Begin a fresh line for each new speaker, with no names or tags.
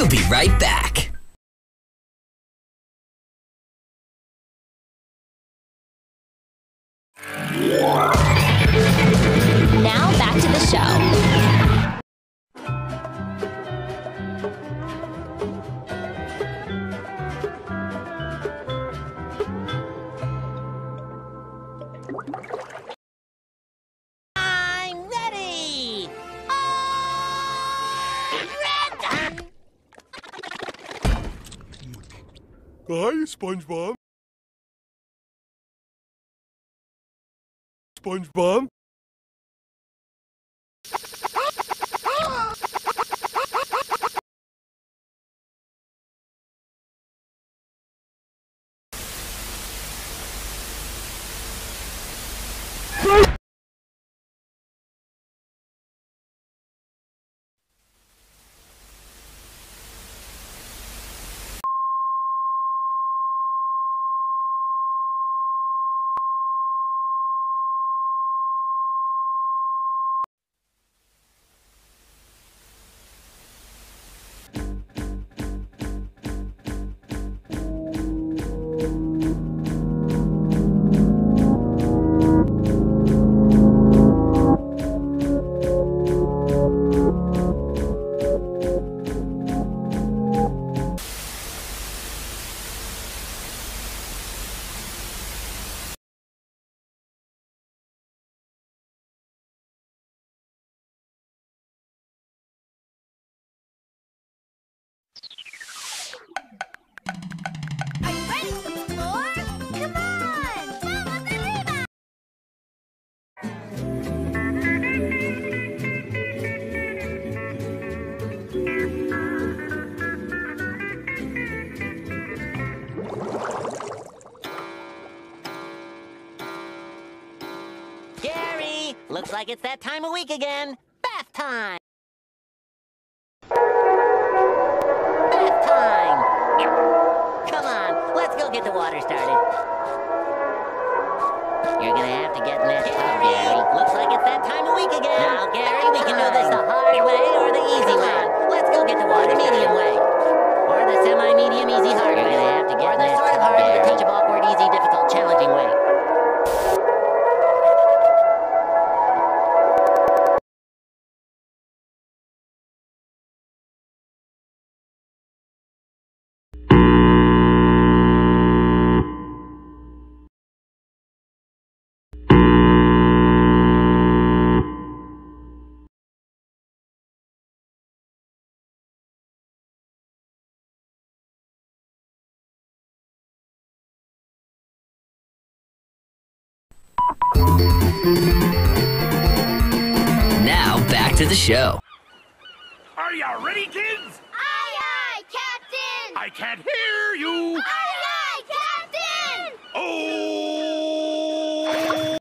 We'll be right back.
Now back to the show.
Hi, SpongeBob. SpongeBob.
Gary, looks like it's that time of week again. Bath time. Bath time. Come on, let's go get the water started. You're gonna have to get in that tub, Gary. Looks like it's that time of week again. Now, Gary, we can do this the hard way
Now back to the show.
Are you ready, kids?
Aye, aye, Captain!
I can't hear you.
Aye,